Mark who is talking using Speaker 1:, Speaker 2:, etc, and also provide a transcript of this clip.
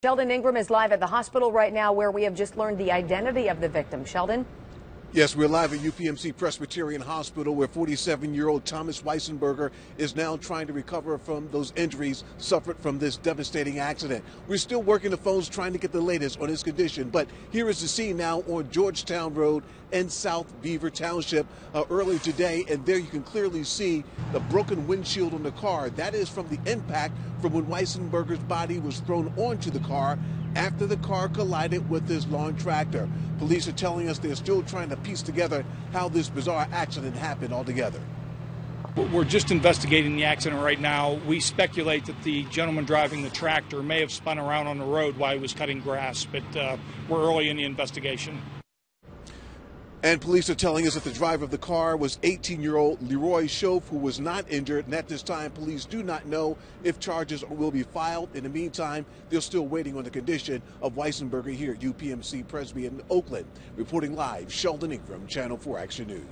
Speaker 1: Sheldon Ingram is live at the hospital right now where we have just learned the identity of the victim. Sheldon?
Speaker 2: Yes, we're live at UPMC Presbyterian Hospital where 47 year old Thomas Weisenberger is now trying to recover from those injuries suffered from this devastating accident. We're still working the phones trying to get the latest on his condition, but here is the scene now on Georgetown Road in South Beaver Township uh, earlier today, and there you can clearly see the broken windshield on the car. That is from the impact from when Weisenberger's body was thrown onto the car after the car collided with his lawn tractor. Police are telling us they're still trying to piece together how this bizarre accident happened altogether.
Speaker 3: We're just investigating the accident right now. We speculate that the gentleman driving the tractor may have spun around on the road while he was cutting grass, but uh, we're early in the investigation.
Speaker 2: And police are telling us that the driver of the car was 18 year old Leroy Schoaf, who was not injured. And at this time, police do not know if charges will be filed. In the meantime, they're still waiting on the condition of Weisenberger here at UPMC Presby in Oakland. Reporting live, Sheldon Ingram, Channel 4 Action News.